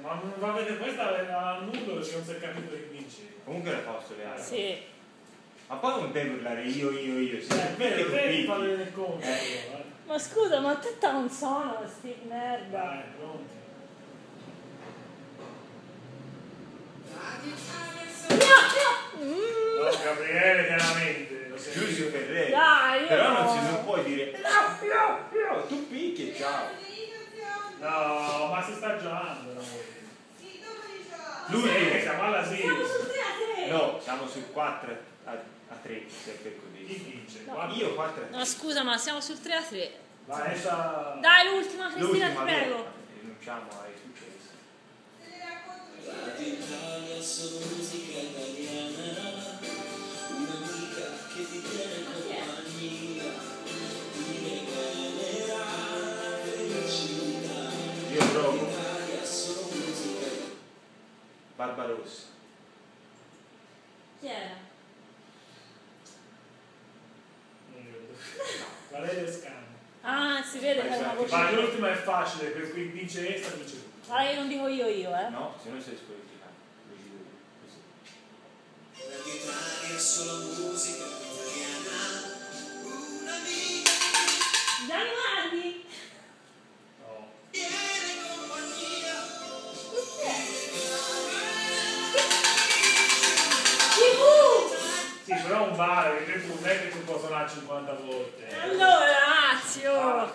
ma non va bene questa è a nudo perché non si è capito che vince. Comunque era Fausto Leale. Sì. Ma poi non devi urlare io, io, io. Sì, Eh, perché vero, tu te ti picchi? fa vedere conto. Eh. Ma scusa, ma a te non sono sti merda. Dai, pronti. Dio, Dio! Mm. No, Gabriele, senti. Giusio Ferreri. Dai, io Però non, no. si, non puoi dire no, io, io, tu picchi e ciao. No, ma si sta giocando. no? Lui Sì, è- siamo alla Siamo serie. sul 3 a 3. No, siamo su 4 a, a 3, se per Chi così. vince? No. Io 4 a 3. No, scusa, ma siamo sul 3 a 3. Vai, essa... Dai, l'ultima, Cristina, ti prego. rinunciamo ai successi. Italia sono musica italiana, un'amica che ti tiene compagnia, ti regalerà felicità. Io provo Italia sono musica Barbarossa. Chi era? Si vede che è una voce. Ma l'ultima è facile, per cui vince essa, vince tu. Allora io non dico io io, eh. No, se no sei squalificato. Così. Radio Italia solo musica italiana, un'amica Gianni Mardi! No. tiene compagnia. TV! Sì, però un bar, tu non è che tu puoi suonare 50 volte. Allora, Все.